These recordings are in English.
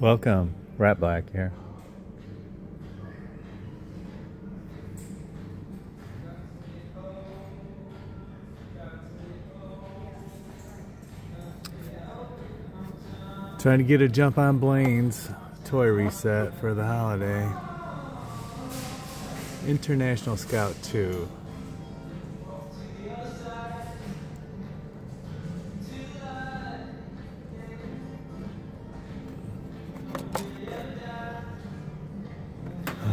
Welcome, Rat Black here. Trying to get a jump on Blaine's toy reset for the holiday. International Scout 2.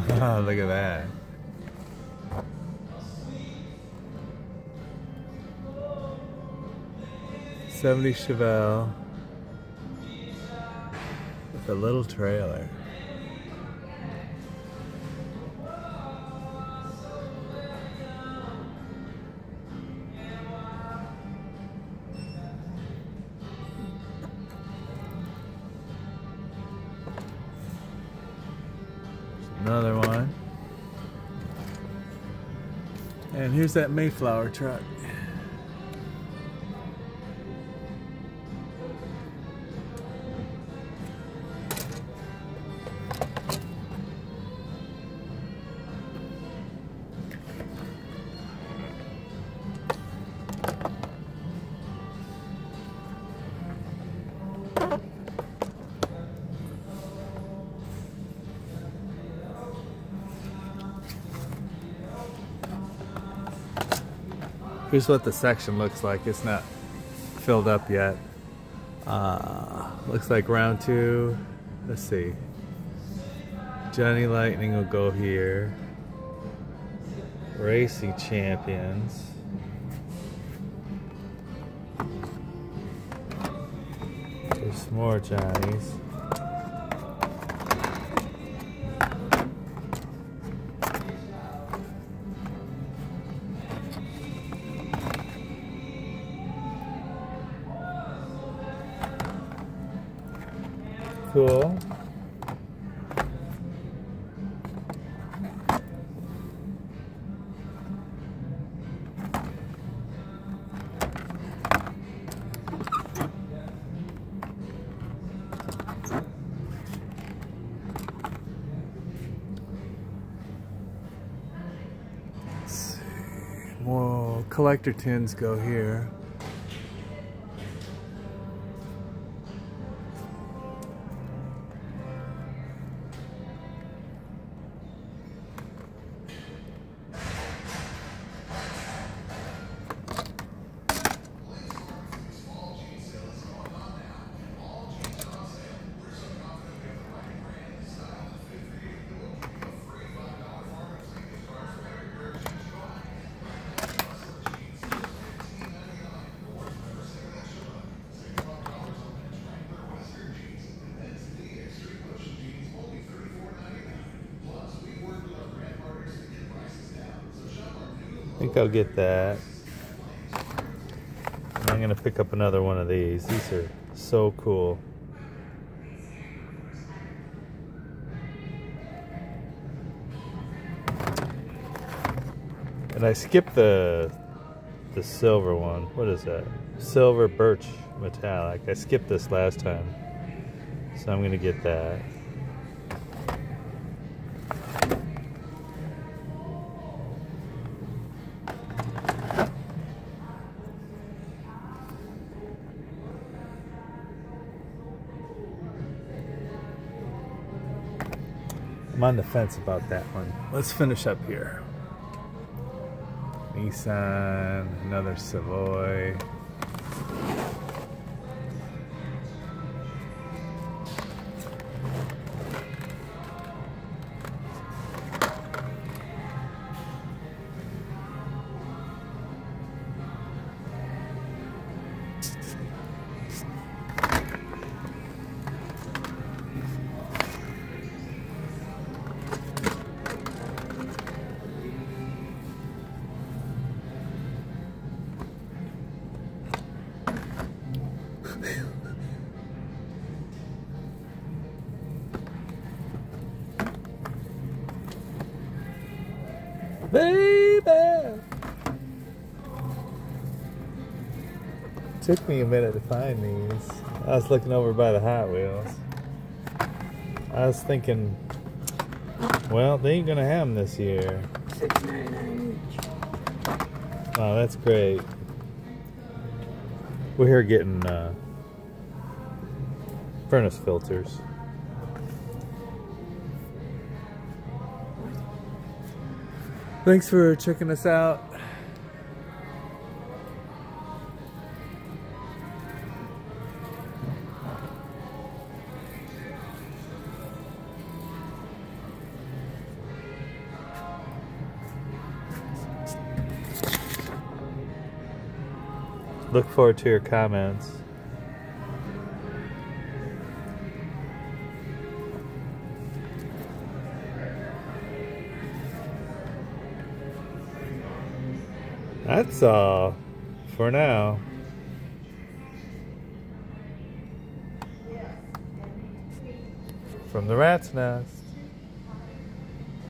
Look at that. Seventy Chevelle with a little trailer. Another And here's that Mayflower truck. Here's what the section looks like. It's not filled up yet. Uh, looks like round two. Let's see. Johnny Lightning will go here. Racing Champions. There's more Johnnies. Cool. More collector tins go here. Think I'll get that. And I'm gonna pick up another one of these. These are so cool. And I skipped the the silver one. What is that? Silver birch metallic. I skipped this last time. So I'm gonna get that. I'm on the fence about that one. Let's finish up here. Nissan, another Savoy. Baby! Took me a minute to find these. I was looking over by the Hot Wheels. I was thinking, well, they ain't gonna have them this year. Six ninety nine each. Oh, that's great. We're here getting uh, furnace filters. Thanks for checking us out. Look forward to your comments. That's all for now. From the rat's nest.